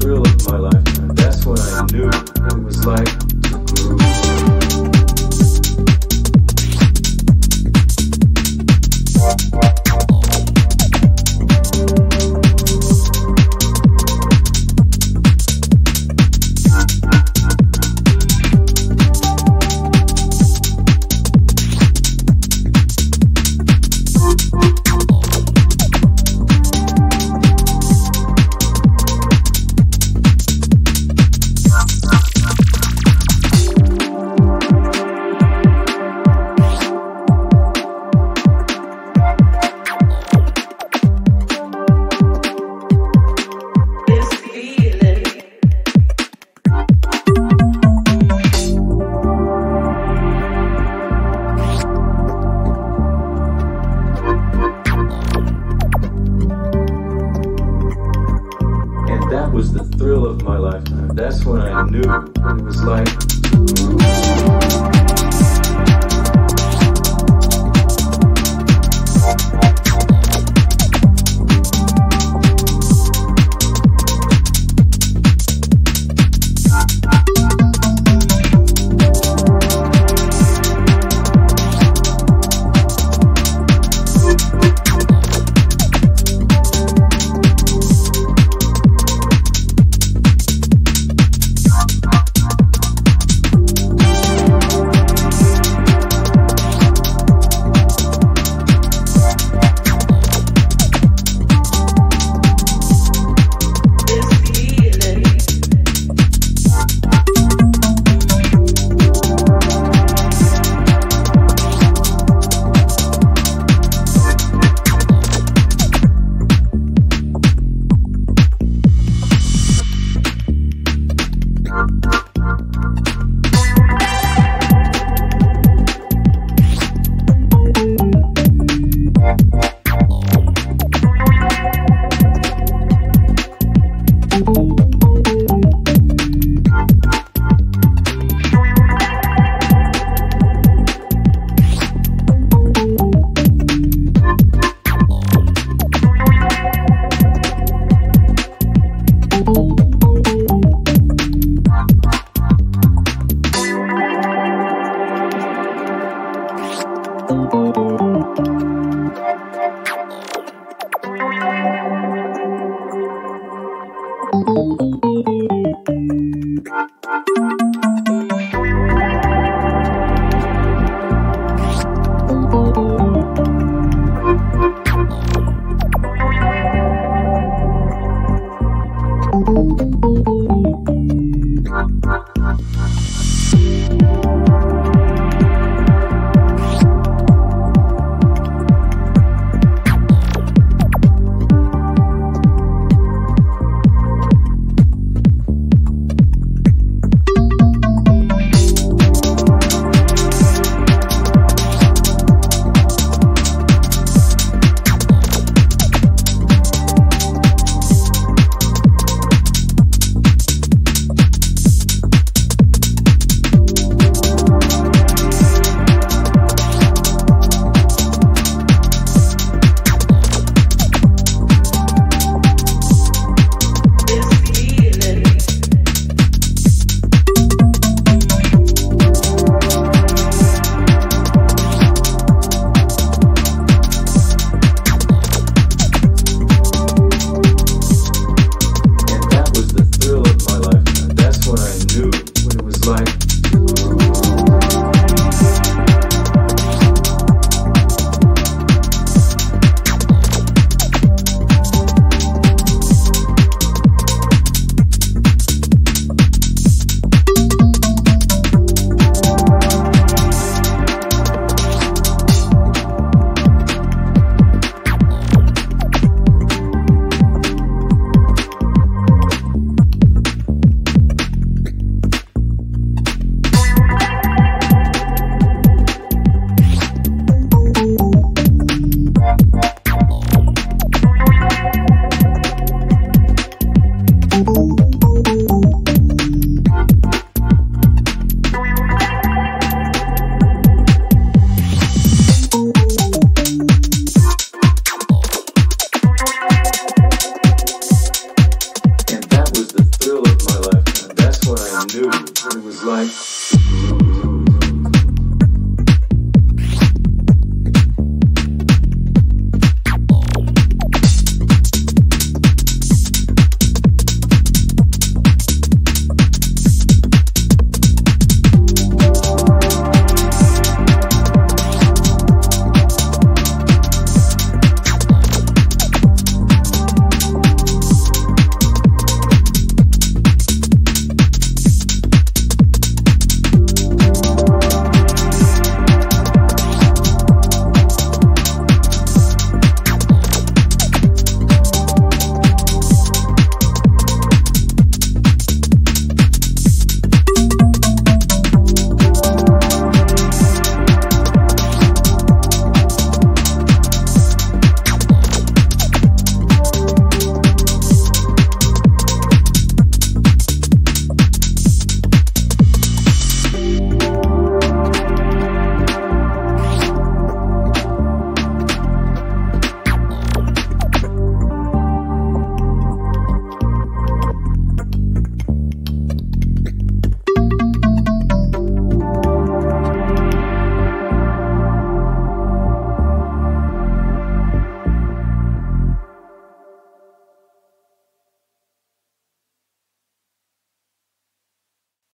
thrill of my lifetime. That's when I knew it was like that's when I knew it was like. And I knew what it was like.